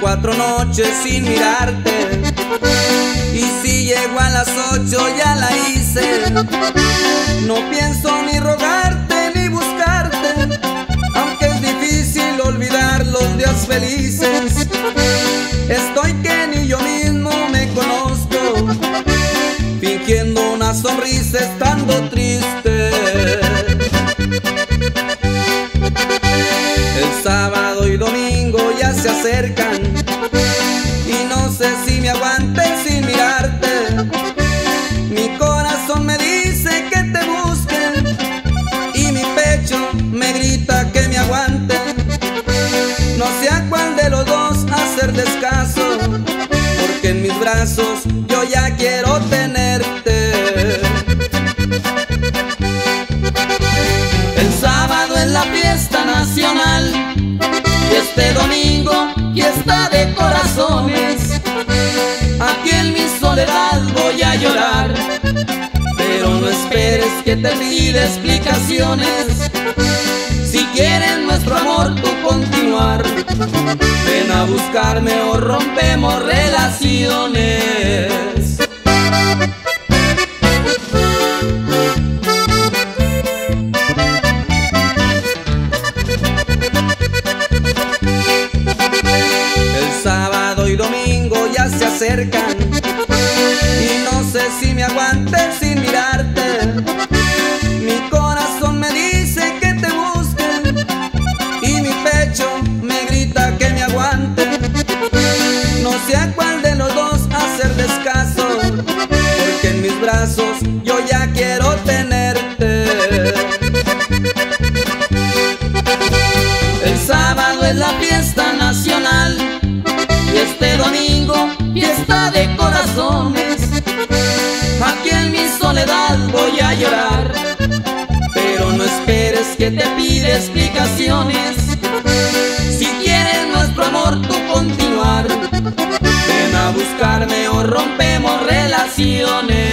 cuatro noches sin mirarte. Y si llego a las ocho ya la hice. No pienso ni rogarte ni buscarte. Aunque es difícil olvidar los días felices. Estoy que ni yo mismo me conozco. Fingiendo una sonrisa estando triste. Ya se acercan y no sé si me aguante sin mirarte. Mi corazón me dice que te busque y mi pecho me grita que me aguante. No sé a cuál de los dos hacer descaso, porque en mis brazos yo ya quiero tenerte. El sábado es la fiesta nacional este domingo fiesta de corazones. Aquí en mi soledad voy a llorar, pero no esperes que te pida explicaciones. Si quieres nuestro amor tú continuar, ven a buscarme o rompemos relaciones. Y no sé si me aguante sin mirarte. Mi corazón me dice que te busque y mi pecho me grita que me aguante. No sé a cuál de los dos hacer descaso, porque en mis brazos yo ya quiero tenerte. El sábado es la fiesta nacional y este domingo fiesta de corazones. Aquí en mi soledad voy a llorar, pero no esperes que te pida explicaciones. Si quieres nuestro amor tú continuar, ven a buscarme o rompemos relaciones.